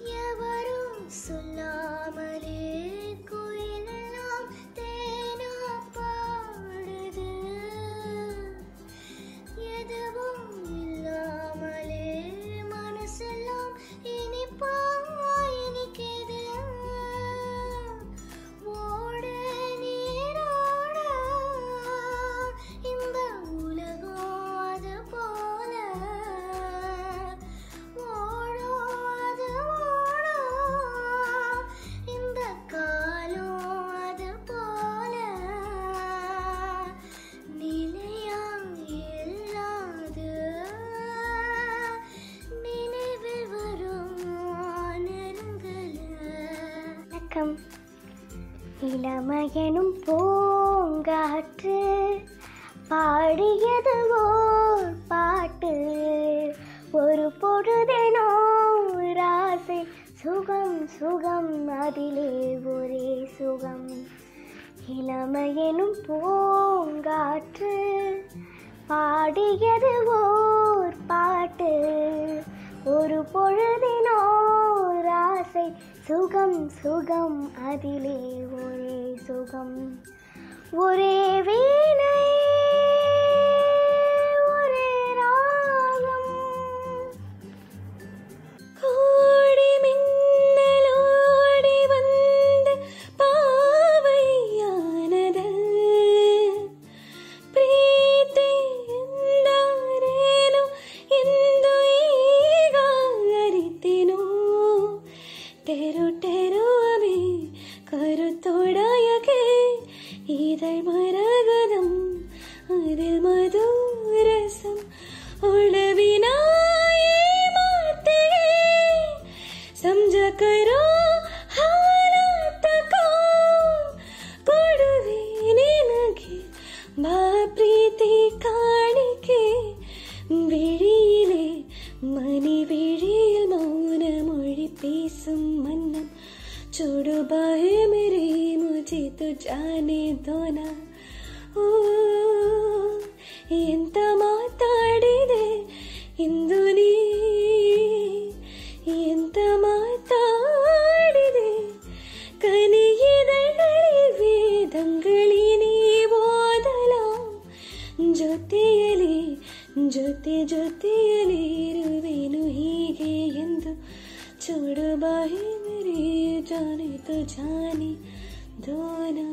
Yavarum sulla வணக்கம். இளமையனும் பூங்காற்று பாடியது ஓர் பாட்டு. ஒரு பொழுதெனோ ராசை சுகம் சுகம் அதிலே ஒரே சுகம். இளமையெனும் பூங்காற்று பாடியது ஓர் சுகம் சுகம் அதிலே ஒரே சுகம். ஒரே வீணை उड़विनाए माते समझा करो हालात को ಕೊಡುವೆ ನಿನಗೆ ಬಾ ಪ್ರೀತಿ ಕಾಣಿಕೆ വിഴിയിലെ മണിവിഴിയിൽ മൗനമൊഴി പേസും മന്നം ചുടു ഭയമരേ മുജെ തുജാനെ ദോന ഓ എന്ത മാതാ ಜೊತೆಯಲಿ ಜೊತೆ ಜೊತೆಯಲಿ ಇರುವೆನು ಹೀಗೆ ಎಂದು ಚೂಡು ಬಾಯಿ ಮೇರೆ ಜಾನೆ ತೋ ಜಾನೆ ದೋನಾ